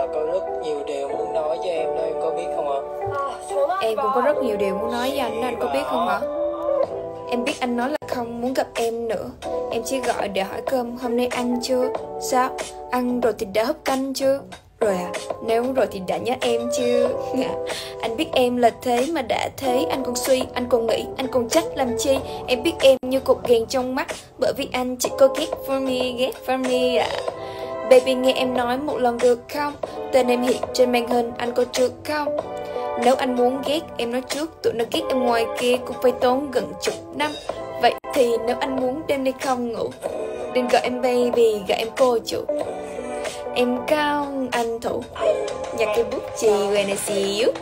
là có rất nhiều điều muốn nói với em đó em có biết không ạ Em cũng có rất nhiều điều muốn nói với anh đó anh có biết không ạ? Em biết anh nói là không muốn gặp em nữa Em chỉ gọi để hỏi cơm hôm nay ăn chưa? Sao? Ăn rồi thì đã hấp canh chưa? Rồi à, nếu rồi thì đã nhớ em chưa? anh biết em là thế mà đã thế Anh còn suy, anh còn nghĩ, anh còn trách làm chi Em biết em như cục ghen trong mắt Bởi vì anh chỉ có ghét for me, ghét for me à Baby nghe em nói một lần được không? Tên em hiện trên màn hình anh có trước không? Nếu anh muốn ghét em nói trước Tụi nó ghét em ngoài kia cũng phải tốn gần chục năm Vậy thì nếu anh muốn đêm nay không ngủ Đừng gọi em baby, gọi em cô chủ Em cao anh thủ Nhặt cái bút chì when I see you